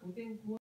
Túi.